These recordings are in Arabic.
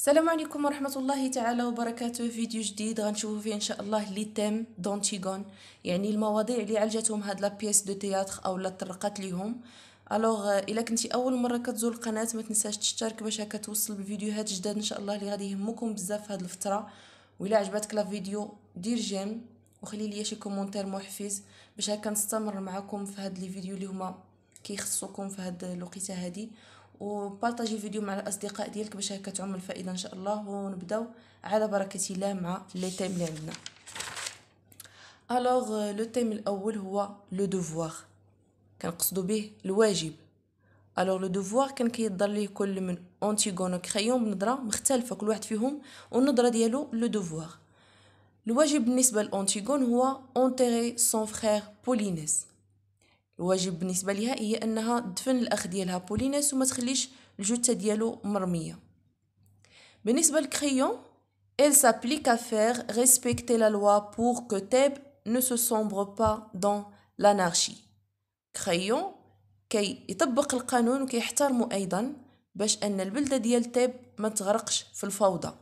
السلام عليكم ورحمة الله تعالى وبركاته. فيديو جديد غنشوفو فيه إن شاء الله les thèmes d'Antigone يعني المواضيع اللي عالجتهم هاد la pièce de théâtre أو لا طرقات ليهم alors إلا كنتي أول مرة كتزور القناة ما تنساش تشترك باش هكا توصل بفيديوهات جداد إن شاء الله اللي غادي يهمكم بزاف هاد الفترة. وإلا عجبتك la vidéo دير جيم وخلي لي شي commentaire محفز باش هكا نستمر معكم في هاد les vidéos اللي هما كيخصوكم في هاد الوقيتة هادي. و partager الفيديو مع الأصدقاء ديالك باش هكا تعم الفائدة إن شاء الله ونبداو على بركة الله مع les thèmes اللي عندنا. alors le thème الأول هو le devoir كنقصدو به الواجب. alors le devoir كان كينظر ليه كل من اونتيغون كريون بنظره مختلفة كل واحد فيهم والنظرة ديالو le devoir الواجب بالنسبة لأونتيغون هو enterrer son frère Polynice الواجب بالنسبة ليها هي أنها تدفن الأخ ديالها بولينيس وما تخليش الجثة ديالو مرمية. بالنسبة لكريون elle s'applique à faire respecter la loi pour que Thèbes ne se sombre pas dans l'anarchie. كريون كي يطبق القانون وكيحترموا أيضا باش أن البلدة ديال تيب ما تغرقش في الفوضى.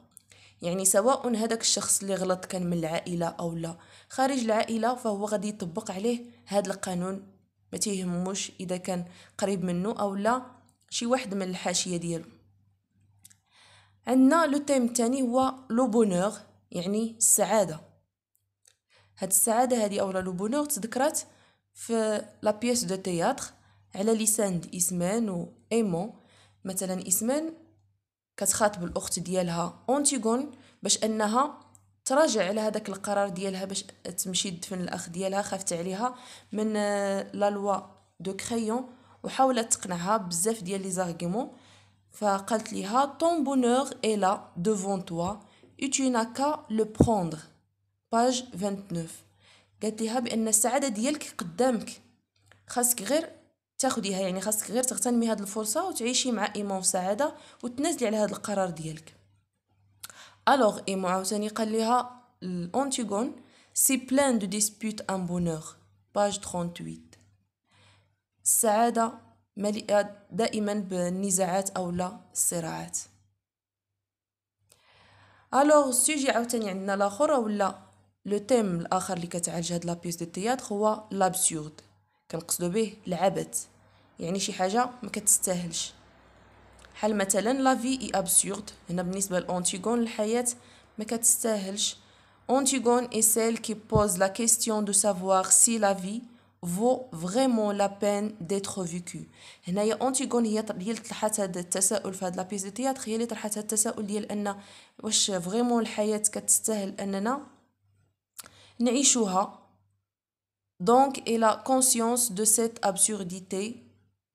يعني سواء هذاك الشخص اللي غلط كان من العائلة أو لا. خارج العائلة فهو غادي يطبق عليه هذا القانون ما تيهموش إذا كان قريب منه أو لا شي واحد من الحاشية ديالو. عندنا le thème الثاني هو le bonheur يعني السعادة. هاد السعادة هذه اولا le bonheur تذكرات في la pièce de théâtre على لسان إسمان و ايمون مثلا إسمان كتخاطب الأخت ديالها اونتيغون باش أنها تراجع على هذاك القرار ديالها باش تمشي تدفن الأخ ديالها خافت عليها من la loi de Créon وحاولت تقنعها بزاف ديال les arguments. فقالت ليها ton bonheur est là toi. Et tu n'as qu'à le prendre. Page 29 قالت ليها بان السعاده ديالك قدامك خاصك غير تاخديها يعني خاصك غير تغتنمي هاد الفرصه وتعيشي مع ايمون سعاده وتنازلي على هاد القرار ديالك Alors ايمون عاوتاني قال ليها الانتيغون c'est plein de disputes un bonheur page 38 السعاده مليئه دائما بالنزاعات أو لا الصراعات الوغ السوجي عاوتاني عندنا الآخر ولا le thème الآخر اللي كتعالج هاد la pièce de théâtre هو l'absurde كنقصدو به العبث يعني شي حاجة ما كتستاهلش بحال مثلا la vie est absurde هنا بالنسبة لأونتيغون الحياة ما كتستاهلش. Antigone est celle qui pose la question de savoir si la vie vaut vraiment la peine d'être vécue. هنايا اونتيغون هي هي اللي طرحت هذا التساؤل في هاد la pièce de théâtre هي اللي طرحت هذا التساؤل ديال أن واش vraiment الحياة كتستاهل أننا نعيشوها. Donc, elle a conscience de cette absurdité,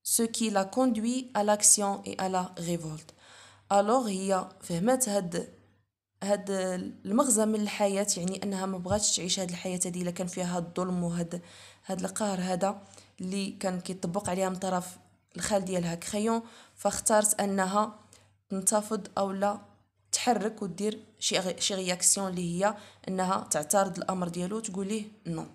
ce qui l'a conduit à l'action et à la révolte. Alors هي فهمت هاد هاد المغزى من الحياة يعني أنها ما بغاتش تعيش هاد الحياة هادي إلا كان فيها هاد الظلم وهاد هاد القهر هذا اللي كان كيطبق عليها من طرف الخال ديالها كريون. فاختارت أنها تنتفض أو لا تحرك ودير شي شي réaction اللي هي أنها تعترض الأمر ديالو تقول ليه non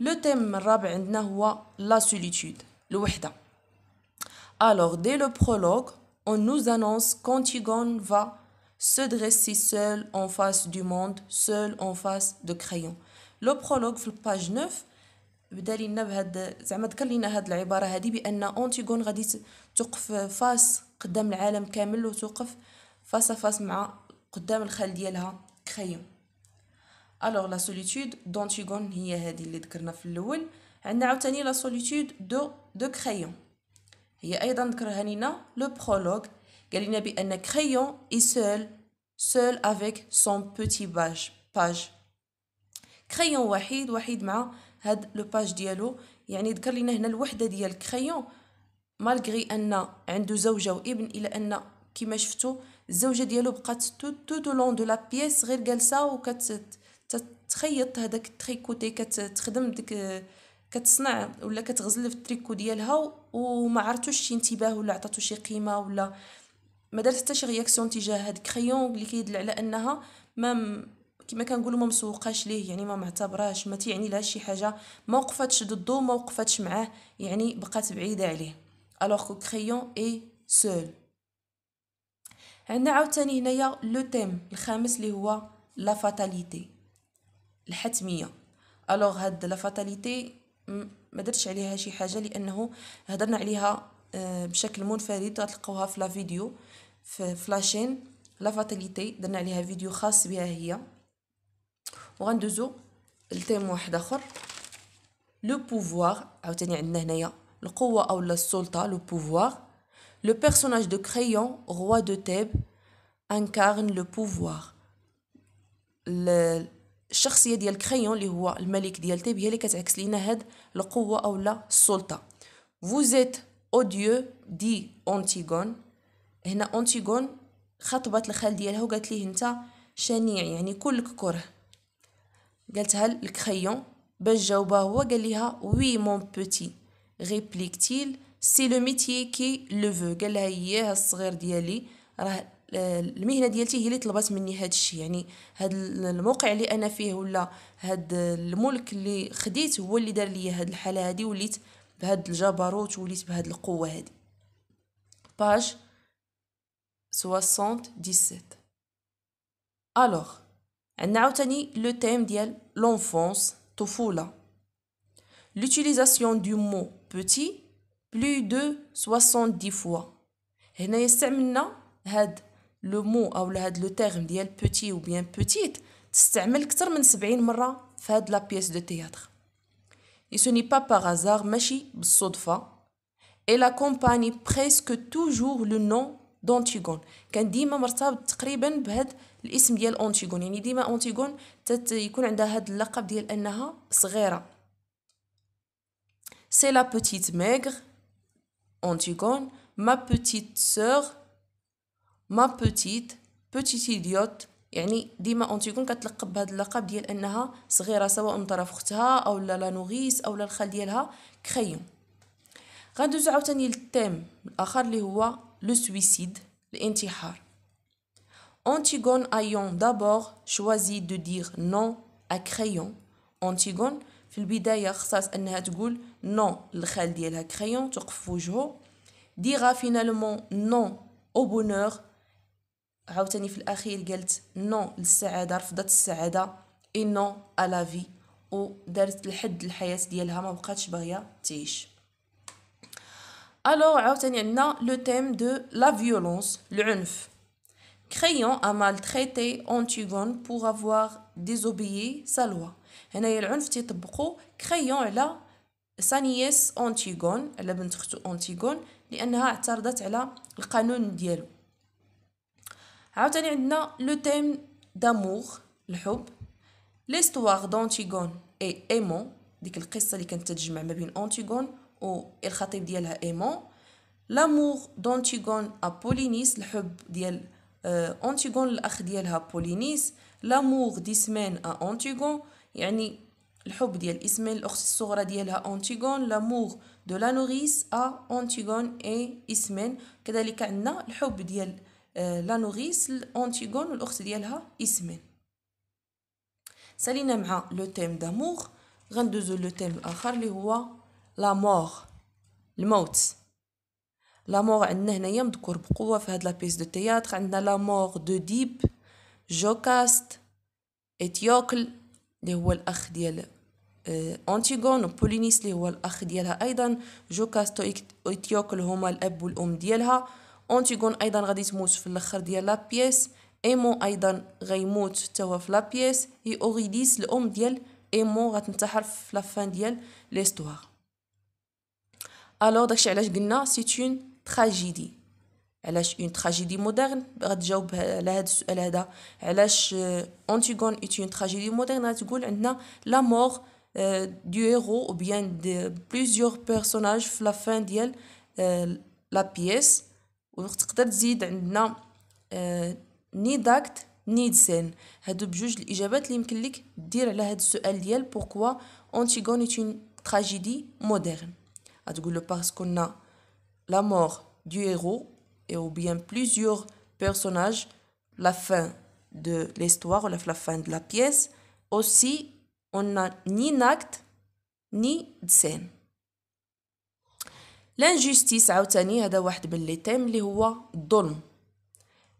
le thème الرابع عندنا هو لا solitude. الوحدة. Alors, dès le prologue, on nous annonce qu'Antigone va se dresser seule en face du monde, seule en face de Créon. le prologue في ال page 9 بدا لينا بهاد زعما ذكر لينا هاد العبارة هادي بأن اونتيغون غادي توقف فاس قدام العالم كامل وتوقف فاس فاس مع قدام الخال ديالها كريون Alors la solitude d'Antigone هي هذه اللي ذكرنا في الأول. عندنا عاوتاني la solitude de de Créon هي أيضا ذكرها لينا le prologue قال لنا بأن Créon est seul seul avec son petit page page كريون وحيد وحيد مع هاد le page ديالو. يعني ذكر لنا هنا الوحدة ديال كريون malgré أن عنده زوجة وابن إلى أن كما شفتوا الزوجة ديالو بقات tout tout long de la pièce غير جالسة وكت تخيط هذاك ال tricoter كتخدم ديك كتصنع ولا كتغزل في التريكو ديالها وما عرفتوش شي انتباه ولا عطاتو شي قيمة ولا ما دارت حتى شي réaction تجاه هاد الكريون اللي كيدل على أنها ما كما كنقولوا ما مسوقاش ليه يعني ما معتبراش ما تيعني لها شي حاجة ما وقفتش ضده ما وقفتش معاه يعني بقات بعيدة عليه. Alors que Créon est seul عندنا عاوتاني هنايا le thème الخامس اللي هو la fatalité الحتمية. Alors هاد la fatalité ما درتش عليها شي حاجة لأنه هضرنا عليها آه، بشكل منفرد غتلقاوها في la vidéo في ف la chaîne la fatalité درنا عليها فيديو خاص بها هي. وغندوزو ل thème واحد آخر. le pouvoir عاوتاني عندنا هنايا القوة أو السلطة le pouvoir le personnage de Créon roi de Thèbes incarne le pouvoir الشخصية ديال كريون اللي هو الملك ديال تيب هي اللي كتعكس لينا هاد القوة أو لا السلطة. vous êtes odieux dit Antigone هنا اونتيغون خاطبت الخال ديالها وقالت ليه أنت شنيع يعني كلك كره. قالتها الكريون باش جاوبها هو قال ليها oui mon petit réplique-t-il c'est le métier qui le veut قال لها ياه الصغير ديالي. راه المهنة ديالتي هي اللي طلبات مني هذا الشيء. يعني هاد الموقع اللي أنا فيه ولا هاد الملك اللي خديت هو اللي دار لي هاد الحالة هادي وليت بهاد الجبروت وليت بهاد القوة هادي. page 77 Alors عندنا عاوتاني le thème ديال l'enfance طفولة. L'utilisation du mot petit plus de 70 fois. هنا يستعملنا هاد le mot أو هاد le terme ديال petit ou bien petite تستعمل أكثر من 70 مرة في هاد la pièce de théâtre ce n'est pas par hasard ماشي بالصدفة. Elle accompagne presque toujours le nom d'Antigone كان ديما مرتبط تقريبا بهاد الاسم ديال اونتيغون يعني ديما اونتيغون يكون عندها هاد اللقب ديال أنها صغيرة. c'est la petite maigre Antigone ma petite sœur ma petite petite idiote يعني ديما اونتيغون كتلقب بهذا اللقب ديال أنها صغيرة سواء من طرف أختها أو لا la nourrice أو لا الخال ديالها كريون غندوزو عاوتاني لل thème الآخر اللي هو le suicide الانتحار. Antigone ayant d'abord choisi de dire non à Créon. Antigone في البداية خصات أنها تقول non للخال ديالها كريون توقف في وجهه. dira finalement non au bonheur عاوتاني في الأخير قالت non للسعادة رفضت السعادة et non à la vie ودارت الحد الحياة ديالها ما بقاتش باغية تعيش. Alors, عاوتاني عندنا le thème de la violence العنف. Créon a maltraité Antigone pour avoir désobéi sa loi. هنايا العنف تيطبقو كريون على sa nièce أونتيغون على بنت أختو أونتيغون لأنها اعترضت على القانون ديالو. عاوتاني عندنا le thème d'amour الحب l'histoire d'Antigone et Hémon ديك القصة اللي كانت تتجمع ما بين اونتيغون و الخطيب ديالها ايمون l'amour d'Antigone à Polynice الحب ديال اونتيغون الأخ ديالها بولينيس l'amour d'Ismène à Antigone يعني الحب ديال اسمين الأخت الصغرى ديالها اونتيغون l'amour de la nourrice à Antigone et Ismène كذلك عندنا الحب ديال la nourrice اونتيغون والأخت ديالها اسمين. سالينا مع le thème d'amour غندوزو le thème الآخر اللي هو la mort الموت. la mort عندنا هنايا مذكور بقوة في هاد la pièce de théâtre عندنا la mort d'Œdipe Jocaste Étéocle اللي هو الأخ ديال اونتيغون وبولينيس اللي هو الأخ ديالها أيضا. جوكاست اتيوكل هما الأب والأم ديالها. اونتيغون أيضا غادي تموت في الآخر ديال la pièce ايمون أيضا غيموت توا في la pièce. هي اوريديس الام ديال ايمون غتنتحر في la fin ديال l'histoire. alors داكشي علاش قلنا؟ c'est une tragédie علاش une tragédie moderne غتجاوب على هذا السؤال هذا. علاش Antigone est une tragédie moderne غتقول عندنا la mort du héros ou bien de plusieurs personnages في la fin ديال la pièce. وتقدر تزيد عندنا ni d'actes ni de scènes هادو بجوج الإجابات اللي يمكن لك دير على هذا السؤال ديال pourquoi Antigone est une tragédie moderne غتقول له parce que la mort du héros et ou bien plusieurs personnages la fin de l'histoire ou la fin de la pièce. Aussi on n'a ni acte ni scène l'injustice عاوتاني هذا واحد من لي تيم اللي هو الظلم.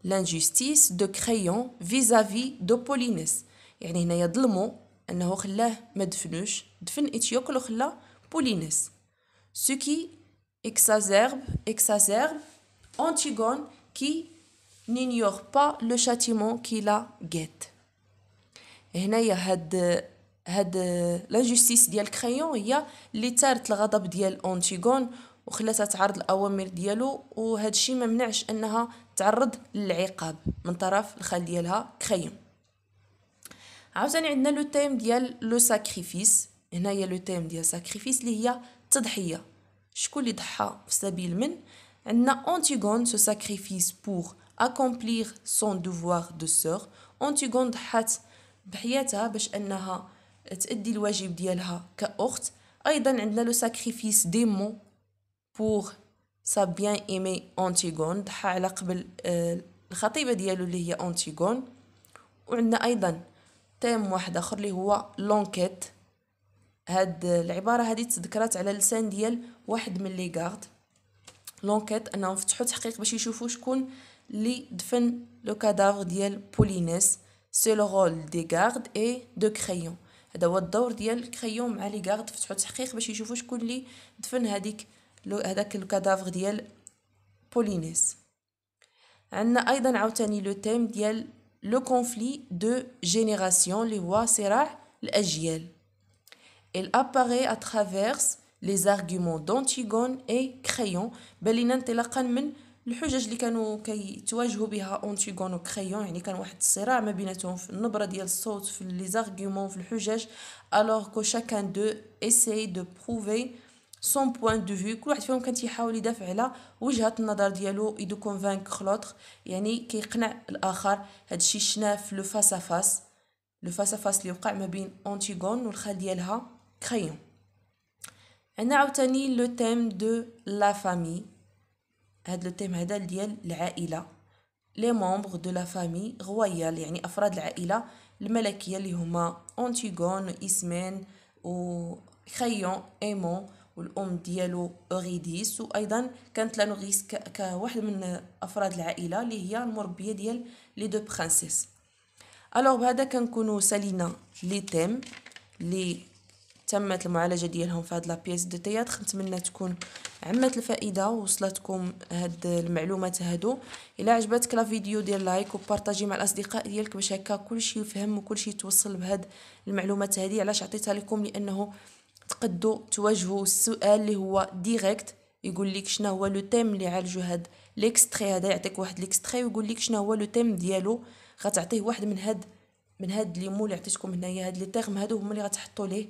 L'injustice de Crayon vis-à-vis de Polynice يعني هنايا ظلموا أنه خلاه ما دفنوش دفن اتيوكل وخلا بولينيس ce qui exacerbe exacerbe Antigone qui n'ignore pas le châtiment qui la guette. هنايا هاد هاد l'injustice ديال كريون هي اللي تارت الغضب ديال اونتيغون وخلاتها تعرض الاوامر ديالو وهذا الشيء ما منعش أنها تعرض للعقاب من طرف الخال ديالها كريون عاوتاني عندنا le thème ديال le sacrifice. هنايا le thème ديال sacrifice اللي هي التضحيه شكون اللي ضحى في سبيل من؟ عندنا اونتيغون se sacrifie pour accomplir son devoir de sœur. اونتيغون ضحات بحياتها باش أنها تأدي الواجب ديالها كأخت. أيضا عندنا le sacrifice d'Hémon pour sa bien-aimée اونتيغون ضحى على قبل الخطيبة ديالو اللي هي اونتيغون وعندنا أيضا thème واحد آخر اللي هو l'enquête هاد العبارة هذه تذكرات على لسان ديال واحد من les gardes l'enquête أنهم فتحوا تحقيق باش يشوفوا شكون اللي دفن le cadavre ديال بولينيس c'est le rôle des gardes et de Créon هذا هو الدور ديال كريون مع les gardes فتحوا تحقيق باش يشوفوا شكون اللي دفن هذيك هذاك ال cadavre ديال بولينيس. عندنا أيضا عاوتاني le thème ديال le conflit de générations اللي هو صراع الأجيال. Il apparaît à travers les arguments d'Antigone et Créon. بان لينا انطلاقا من الحجج اللي كانوا كيتواجهوا بها اونتيغون وكريون يعني كان واحد الصراع ما بيناتهم في النبرة ديال الصوت في les arguments في الحجج. alors que chacun d'eux essaie de prouver son point de vue كل واحد فيهم كان تيحاول يدافع على وجهة النظر ديالو et de convaincre l'autre يعني كيقنع الآخر هادشي شناه في le face-à-face le face-à-face اللي وقع ما بين اونتيغون والخال ديالها كريون عندنا عاوتاني le thème de la famille هاد le thème هذا ديال العائلة. les membres de la famille royale يعني أفراد العائلة الملكية اللي هما اونتيغون اسمين و كريون ايمون والأم ديالو اوريديس وأيضا كانت la nourrice كواحد من أفراد العائلة اللي هي المربية ديال les deux princesses alors بهذا كنكونوا سالينا les thèmes لي تمت المعالجة ديالهم في هاد la pièce de théâtre. نتمنى تكون عمت الفائدة ووصلتكم هاد المعلومات هادو. إلا عجبتك la vidéo دير like وبارطاجي مع الأصدقاء ديالك باش هكا كلشي يفهم وكلشي يتوصل بهاد المعلومات هادي. علاش عطيتها لكم؟ لأنه تقدو تواجهوا السؤال اللي هو direct يقول لك شنو هو le thème اللي عالجو هاد l'extrait هذا يعطيك واحد l'extrait ويقول لك شنو هو le thème ديالو. غتعطيه واحد من هاد من هاد les mots اللي عطيتكم هنايا هاد les termes هادو هما اللي غتحطوا ليه.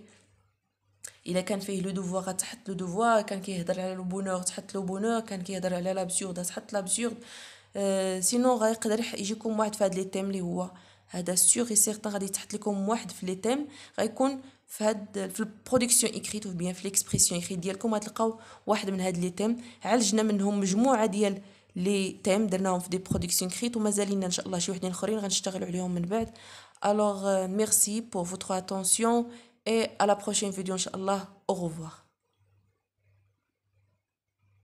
إلا كان فيه le devoir غتحط le devoir كان كيهضر على le bonheur تحط le bonheur كان كيهضر على l'absurde تحط l'absurde أه سينو غيقدر يجيكم واحد في هاد les thèmes اللي هو هذا sûr et certain غادي يتحط لكم واحد في les thèmes غيكون في هاد في ال production écrite ou bien في l'expression écrite ديالكم غتلقاو واحد من هاد les thèmes عالجنا منهم مجموعة ديال les thèmes درناهم في des productions écrites ومازال لنا إن شاء الله شي وحدين آخرين غنشتغلوا عليهم من بعد. Alors merci pour votre attention et à la prochaine vidéo Inch'Allah au revoir.